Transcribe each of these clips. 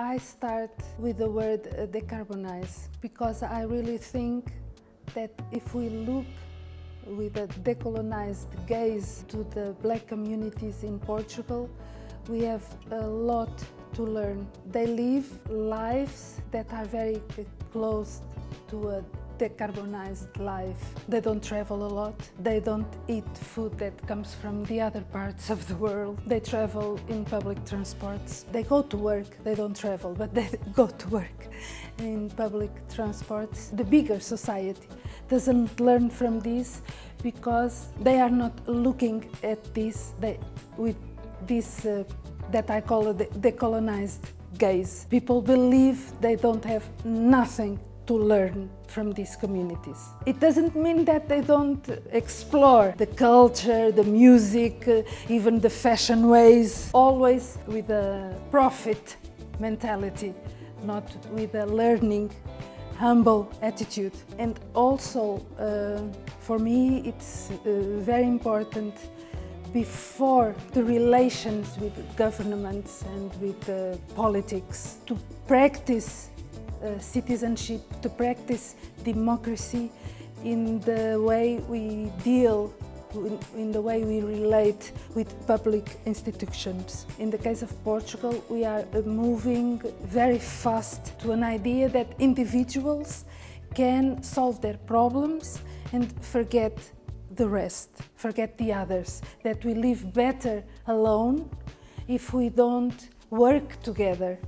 I start with the word uh, decarbonize because I really think that if we look with a decolonized gaze to the black communities in Portugal, we have a lot to learn. They live lives that are very close to a decarbonized life. They don't travel a lot. They don't eat food that comes from the other parts of the world. They travel in public transports. They go to work. They don't travel, but they go to work in public transports. The bigger society doesn't learn from this because they are not looking at this they, with this uh, that I call a decolonized gaze. People believe they don't have nothing to learn from these communities. It doesn't mean that they don't explore the culture, the music, uh, even the fashion ways, always with a profit mentality, not with a learning, humble attitude. And also, uh, for me, it's uh, very important before the relations with governments and with uh, politics to practice uh, citizenship, to practice democracy in the way we deal in, in, the way we relate with public institutions. In the case of Portugal, we are moving very fast to an idea that individuals can solve their problems and forget the rest, forget the others, that we live better alone if we don't work together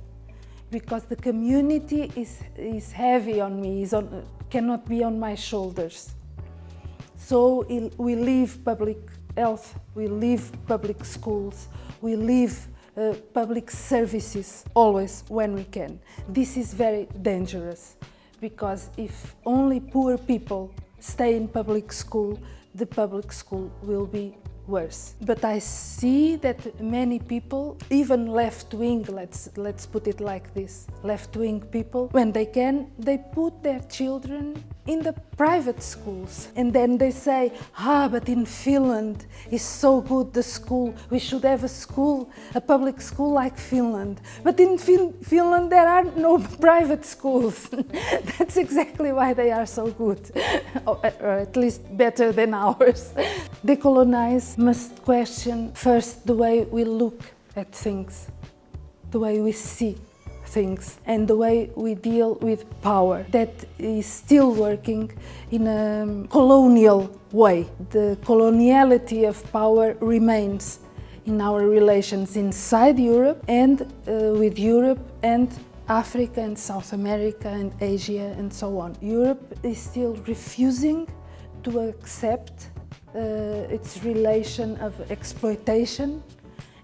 because the community is, is heavy on me, is on, cannot be on my shoulders. So we leave public health, we leave public schools, we leave uh, public services always when we can. This is very dangerous because if only poor people stay in public school, the public school will be worse. But I see that many people, even left-wing, let's, let's put it like this, left-wing people, when they can, they put their children in the private schools. And then they say, ah, but in Finland is so good the school, we should have a school, a public school like Finland. But in fin Finland there are no private schools. That's exactly why they are so good, or at least better than ours. Decolonize must question first the way we look at things, the way we see things and the way we deal with power that is still working in a colonial way. The coloniality of power remains in our relations inside Europe and uh, with Europe and Africa and South America and Asia and so on. Europe is still refusing to accept uh, its relation of exploitation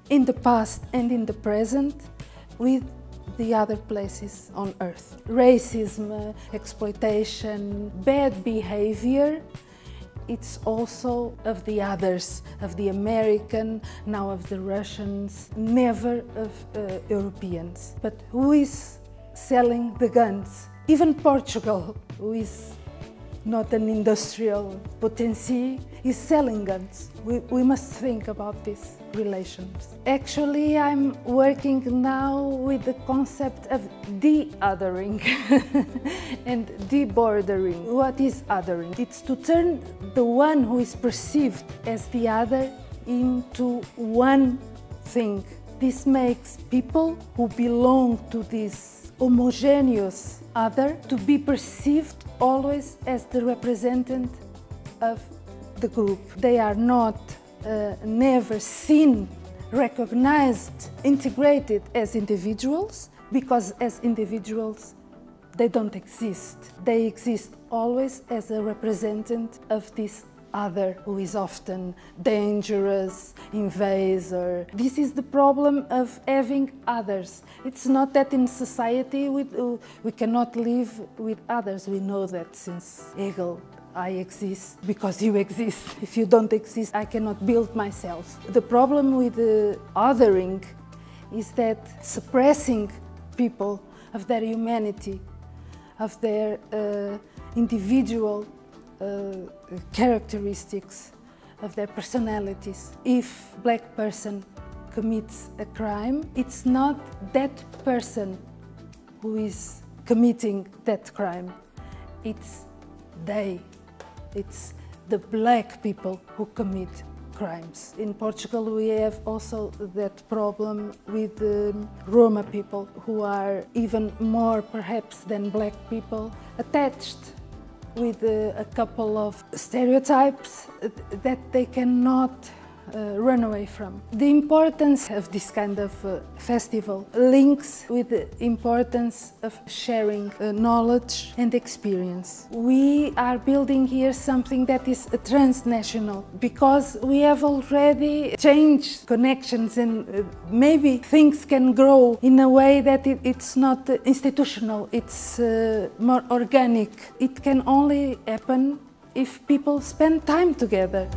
in the past and in the present with the other places on earth. Racism, exploitation, bad behavior, it's also of the others, of the American, now of the Russians, never of uh, Europeans. But who is selling the guns? Even Portugal, who is not an industrial potency, is selling guns. We, we must think about these relations. Actually, I'm working now with the concept of de-othering and de-bordering. What is othering? It's to turn the one who is perceived as the other into one thing. This makes people who belong to this homogeneous other to be perceived always as the representative of the group. They are not uh, never seen, recognized, integrated as individuals because as individuals they don't exist. They exist always as a representative of this other who is often dangerous, invasive. This is the problem of having others. It's not that in society we, we cannot live with others. We know that since Hegel I exist because you exist. If you don't exist, I cannot build myself. The problem with the othering is that suppressing people of their humanity, of their uh, individual uh, characteristics of their personalities. If black person commits a crime, it's not that person who is committing that crime. It's they. It's the black people who commit crimes. In Portugal, we have also that problem with um, Roma people who are even more, perhaps, than black people, attached with a couple of stereotypes that they cannot run away from. The importance of this kind of uh, festival links with the importance of sharing uh, knowledge and experience. We are building here something that is transnational because we have already changed connections and uh, maybe things can grow in a way that it, it's not institutional, it's uh, more organic. It can only happen if people spend time together.